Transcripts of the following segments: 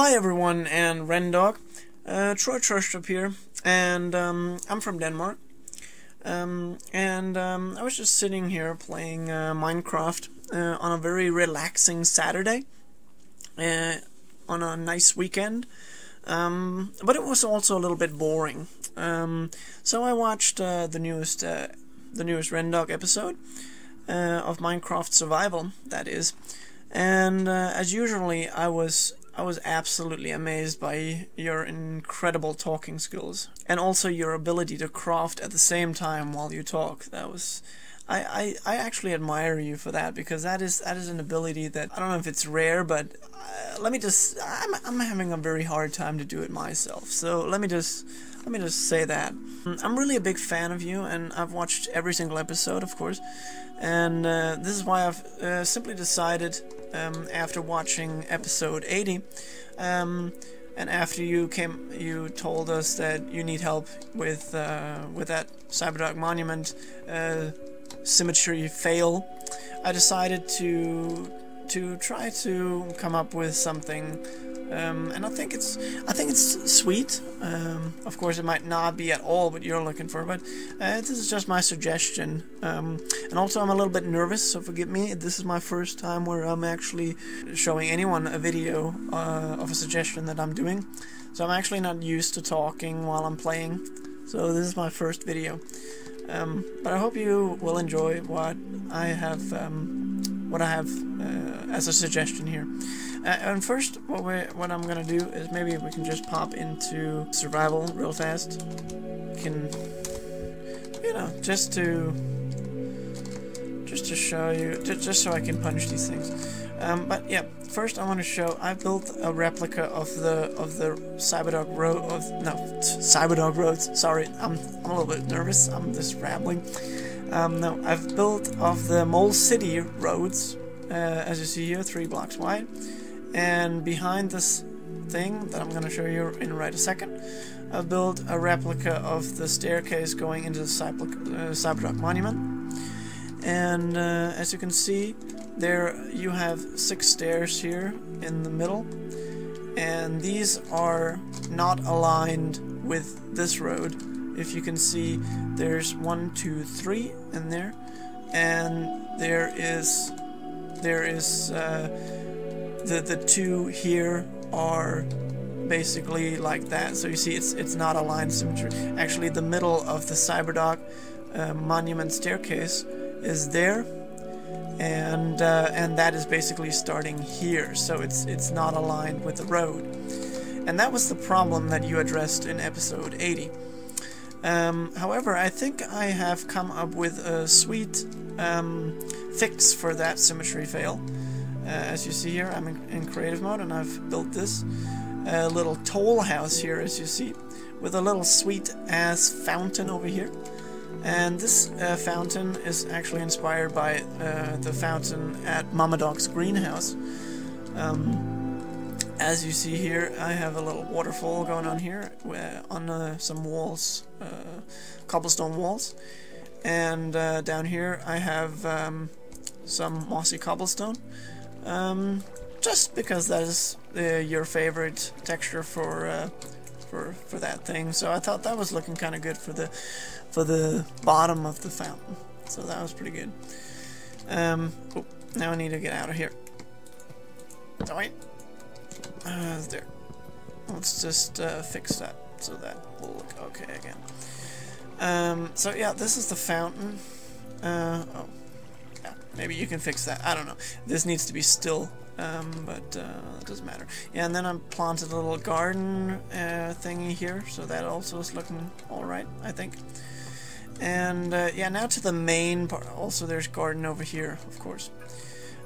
Hi everyone and Rendog. Uh, Troy Troestrup here, and um, I'm from Denmark. Um, and um, I was just sitting here playing uh, Minecraft uh, on a very relaxing Saturday, uh, on a nice weekend. Um, but it was also a little bit boring. Um, so I watched uh, the newest, uh, the newest Rendog episode of Minecraft Survival. That is, and as usually, I was I was absolutely amazed by your incredible talking skills and also your ability to craft at the same time while you talk. That was I, I, I actually admire you for that because that is that is an ability that I don't know if it's rare, but uh, let me just I'm I'm having a very hard time to do it myself. So let me just let me just say that I'm really a big fan of you, and I've watched every single episode, of course, and uh, this is why I've uh, simply decided um, after watching episode 80. Um, and after you came, you told us that you need help with uh, with that Cyberdog Monument uh, symmetry fail. I decided to to try to come up with something um, and I think it's I think it's sweet. Um, of course, it might not be at all what you're looking for, but uh, this is just my suggestion. Um, and also, I'm a little bit nervous, so forgive me. This is my first time where I'm actually showing anyone a video uh, of a suggestion that I'm doing. So I'm actually not used to talking while I'm playing. So this is my first video. Um, but I hope you will enjoy what I have um, what I have uh, as a suggestion here. Uh, and first, what we what I'm gonna do is maybe we can just pop into survival real fast. Can you know just to just to show you just, just so I can punch these things. Um, but yeah, first I want to show I built a replica of the of the Cyberdog road of no Cyberdog roads. Sorry, I'm I'm a little bit nervous. I'm just rambling. Um, I've built of the Molecity roads, uh, as you see here, three blocks wide. And behind this thing that I'm going to show you in right a second, I've built a replica of the staircase going into the Cyberdog uh, Monument. And uh, as you can see, there you have six stairs here in the middle. And these are not aligned with this road. If you can see, there's one, two, three in there. And there is, there is, uh, the the two here are basically like that. So you see, it's it's not a line symmetry. Actually, the middle of the Cyberdog uh, monument staircase is there, and uh, and that is basically starting here. So it's it's not aligned with the road, and that was the problem that you addressed in episode 80. Um, however, I think I have come up with a sweet um, fix for that symmetry fail. Uh, as you see here, I'm in, in, creative mode and I've built this uh, little toll house here, as you see, with a little sweet ass fountain over here. And this uh, fountain is actually inspired by uh, the fountain at Mamadog's greenhouse. Um, as you see here, I have a little waterfall going on here on uh, some walls, uh, cobblestone walls. And down here I have um, some mossy cobblestone. Um, just because that is uh, your favorite texture for uh, for for that thing. So I thought that was looking kind of good for the for the bottom of the fountain. So that was pretty good. Um, oh, now I need to get out of here. Wait. Uh, there. Let's just uh, fix that so that will look okay again. Um, so yeah, this is the fountain. Uh, oh, Maybe you can fix that. I don't know. This needs to be still, um, but uh, it doesn't matter. Yeah, and then I planted a little garden uh, thingy here, so that also is looking alright, I think. And uh, yeah, now to the main part. Also, there's garden over here, of course.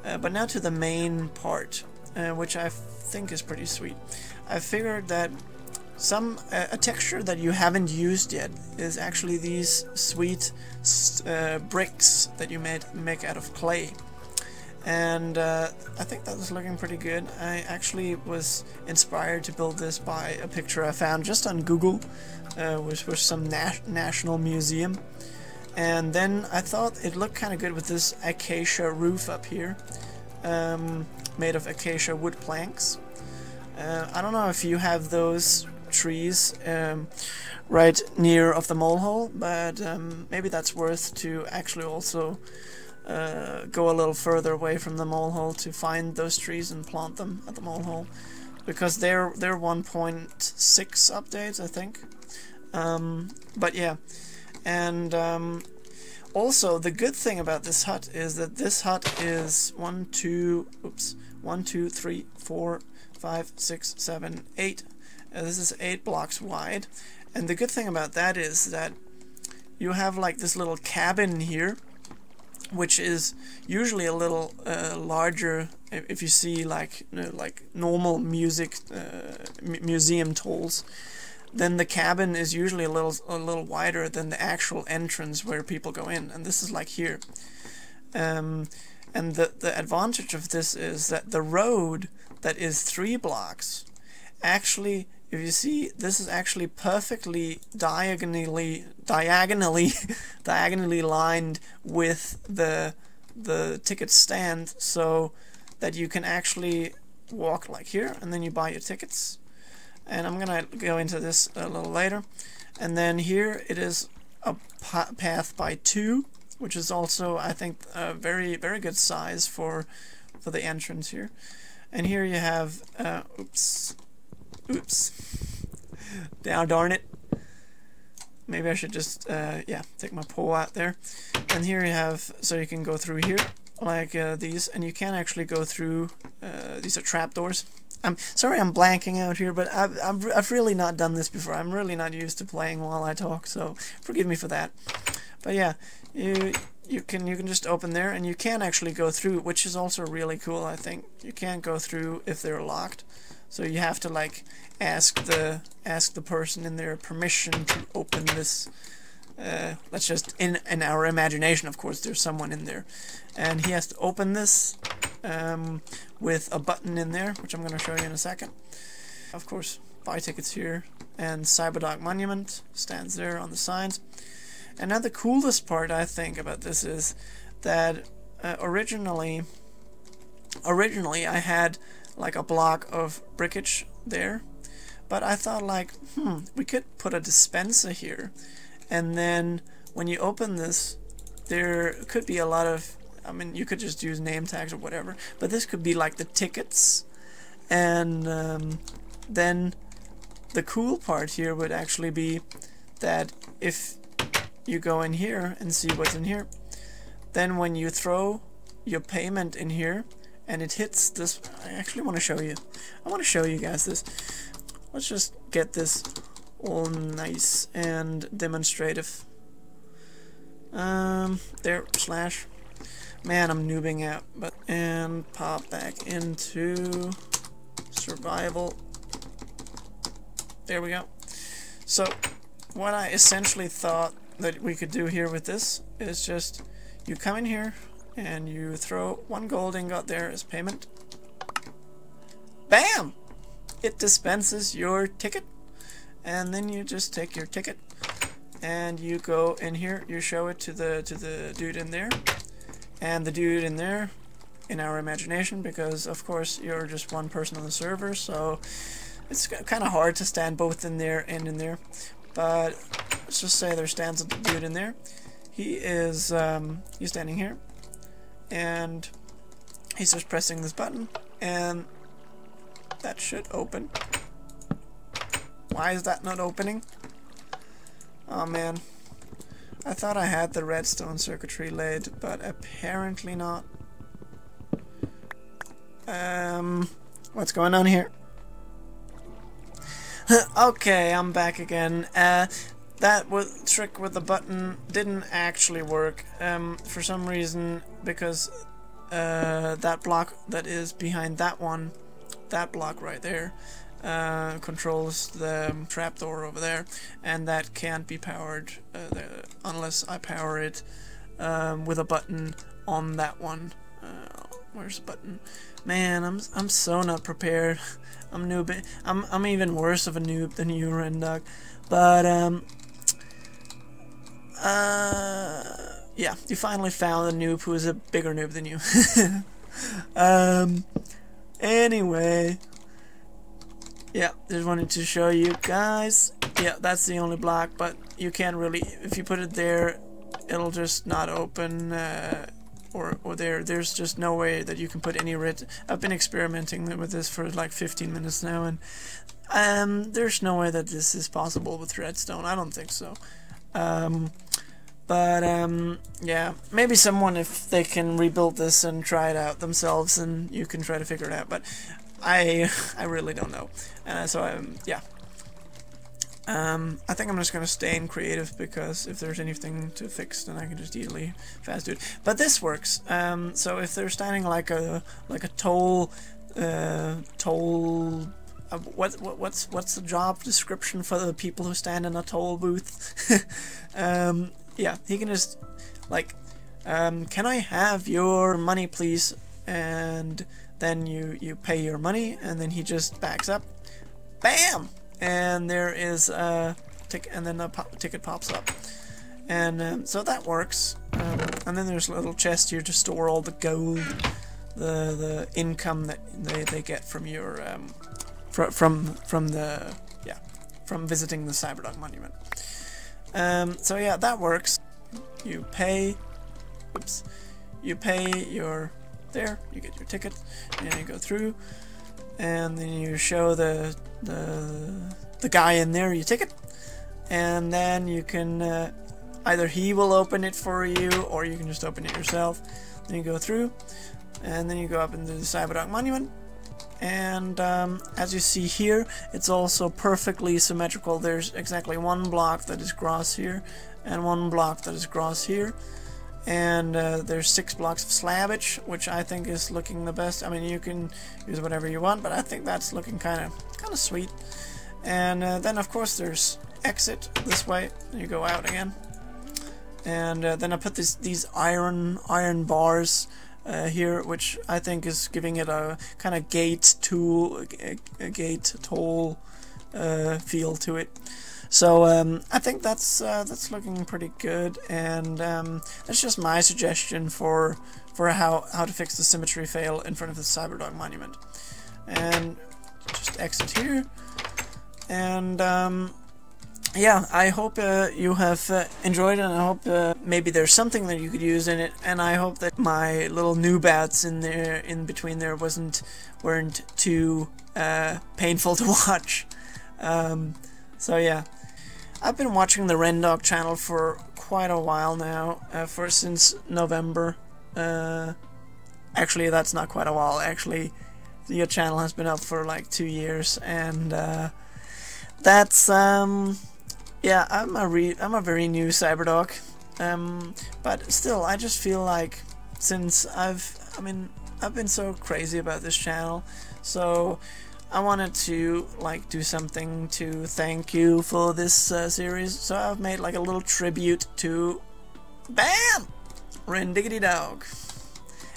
Uh, but now to the main part, uh, which I think is pretty sweet. I figured that some uh, a texture that you haven't used yet is actually these sweet uh, bricks that you made make out of clay. And uh, I think that was looking pretty good. I actually was inspired to build this by a picture I found just on Google, uh, which was some national museum. And then I thought it looked kind of good with this acacia roof up here, um, made of acacia wood planks. Uh, I don't know if you have those trees um, right near of the mole hole, but um, maybe that's worth to actually also uh, go a little further away from the mole hole to find those trees and plant them at the mole hole. Because they're they're 1.6 updates I think. Um, but yeah. And um, also the good thing about this hut is that this hut is one two oops one two three four five six seven eight. Uh, this is eight blocks wide. And the good thing about that is that you have like this little cabin here which is usually a little uh, larger if you see like you know, like normal music uh, museum tools then the cabin is usually a little a little wider than the actual entrance where people go in and this is like here. Um, and the the advantage of this is that the road that is three blocks actually if you see this is actually perfectly diagonally diagonally diagonally lined with the the ticket stand so that you can actually walk like here and then you buy your tickets and I'm gonna go into this a little later and then here it is a path by two which is also I think a very very good size for for the entrance here and here you have uh, oops Oops. Now darn it. Maybe I should just, uh, yeah, take my pole out there. And here you have, so you can go through here, like uh, these, and you can actually go through, uh, these are trapdoors. I'm sorry I'm blanking out here, but I've, I've, I've really not done this before. I'm really not used to playing while I talk, so forgive me for that. But yeah, you you can you can just open there, and you can actually go through, which is also really cool, I think. You can't go through if they're locked. So you have to like ask the ask the person in their permission to open this. Uh, let's just in in our imagination, of course, there's someone in there, and he has to open this um, with a button in there, which I'm going to show you in a second. Of course, buy tickets here, and Cyberdog Monument stands there on the signs. And now the coolest part I think about this is that uh, originally, originally I had like a block of brickage there. But I thought like, hmm, we could put a dispenser here. And then when you open this, there could be a lot of, I mean, you could just use name tags or whatever. But this could be like the tickets. And um, then the cool part here would actually be that if you go in here and see what's in here, then when you throw your payment in here, and it hits this. I actually want to show you. I want to show you guys this. Let's just get this all nice and demonstrative. Um, there, slash. Man, I'm noobing out, but, and pop back into survival. There we go. So, what I essentially thought that we could do here with this is just, you come in here, and you throw one gold ingot there as payment. BAM! It dispenses your ticket, and then you just take your ticket, and you go in here. You show it to the to the dude in there, and the dude in there, in our imagination, because of course you're just one person on the server, so it's kind of hard to stand both in there and in there. But let's just say there stands a dude in there. He is um, he's standing here and he's just pressing this button and that should open why is that not opening oh man I thought I had the redstone circuitry laid but apparently not. Um what's going on here? Okay I'm back again. Uh that trick with the button didn't actually work um, for some reason because uh, that block that is behind that one, that block right there, uh, controls the um, trapdoor over there, and that can't be powered uh, unless I power it um, with a button on that one. Uh, where's the button? Man, I'm I'm so not prepared. I'm noob. I'm I'm even worse of a noob than you, Rendog. But um, uh, yeah, you finally found a noob who is a bigger noob than you. um, anyway, yeah, just wanted to show you guys. Yeah, that's the only block, but you can't really, if you put it there, it'll just not open, uh, or, or there, there's just no way that you can put any red. I've been experimenting with this for like 15 minutes now, and um, there's no way that this is possible with redstone. I don't think so. Um, but um, yeah, maybe someone if they can rebuild this and try it out themselves, and you can try to figure it out. But I I really don't know. Uh, so um, yeah. Um, I think I'm just gonna stay in creative because if there's anything to fix, then I can just easily fast do it. But this works. Um, so if they're standing like a like a toll uh, toll. Uh, what, what what's what's the job description for the people who stand in a toll booth? um, yeah, he can just like, um, can I have your money, please? And then you you pay your money, and then he just backs up, bam, and there is a ticket, and then a ticket pops up, and um, so that works. Um, and then there's a little chest here to store all the gold, the the income that they, they get from your um, fr from from the yeah from visiting the Cyberdog Monument. Um, so yeah, that works. You pay, oops, you pay your there, you get your ticket, and you go through, and then you show the the the guy in there your ticket, and then you can uh, either he will open it for you, or you can just open it yourself. Then you go through, and then you go up into the Cyberdog Monument, and um, as you see here it's also perfectly symmetrical. There's exactly one block that is gross here and one block that is gross here and uh, there's six blocks of slabbage which I think is looking the best. I mean you can use whatever you want but I think that's looking kind of kind of sweet. And uh, then of course there's exit this way. You go out again. And uh, then I put this, these iron iron bars uh, here, which I think is giving it a kind of gate tool, a, a gate toll uh, feel to it. So um, I think that's uh, that's looking pretty good, and um, that's just my suggestion for for how how to fix the symmetry fail in front of the Cyberdog monument. And just exit here, and um, yeah, I hope uh, you have uh, enjoyed and I hope uh, maybe there's something that you could use in it, and I hope that my little noobouts in there, in between there, wasn't weren't too uh, painful to watch. Um, so yeah, I've been watching the Rendog channel for quite a while now, uh, for since November. Uh, actually, that's not quite a while. Actually, your channel has been up for like two years, and that's um yeah, I'm a re I'm a very new Cyberdog, um, but still, I just feel like since I've I mean I've been so crazy about this channel, so I wanted to like do something to thank you for this uh, series. So I've made like a little tribute to Bam Rendiggity Dog.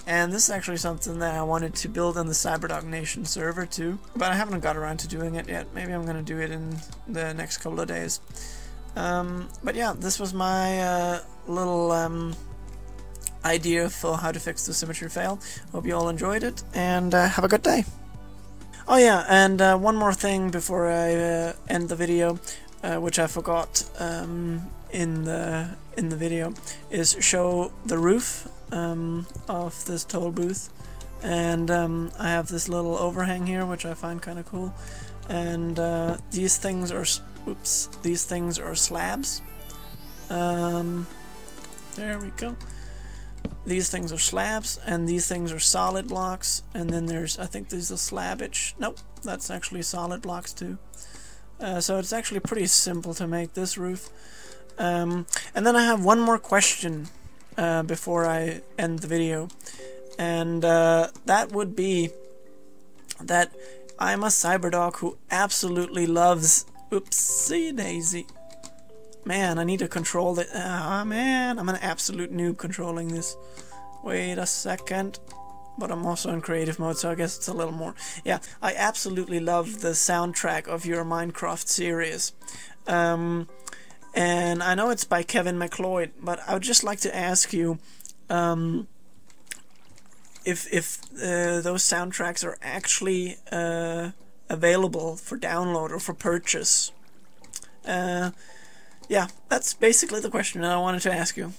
And this is actually something that I wanted to build on the Cyberdog Nation server too, but I haven't got around to doing it yet. Maybe I'm gonna do it in the next couple of days. Um, but yeah, this was my uh, little um, idea for how to fix the symmetry fail. Hope you all enjoyed it, and uh, have a good day. Oh yeah, and uh, one more thing before I uh, end the video, uh, which I forgot um, in the in the video, is show the roof um, of this toll booth. And um, I have this little overhang here, which I find kind of cool. And uh, these things are, oops, these things are slabs. Um, there we go. These things are slabs, and these things are solid blocks. And then there's, I think there's a slabbage. Nope, that's actually solid blocks too. Uh, so it's actually pretty simple to make this roof. Um, and then I have one more question uh, before I end the video. And uh, that would be that I'm a cyberdog who absolutely loves... Oopsie daisy. Man, I need to control it. Ah, oh, man, I'm an absolute noob controlling this. Wait a second. But I'm also in creative mode, so I guess it's a little more. Yeah, I absolutely love the soundtrack of your Minecraft series. Um, and I know it's by Kevin MacLeod, but I would just like to ask you um, if if uh, those soundtracks are actually uh, available for download or for purchase? Uh, yeah, that's basically the question that I wanted to ask you.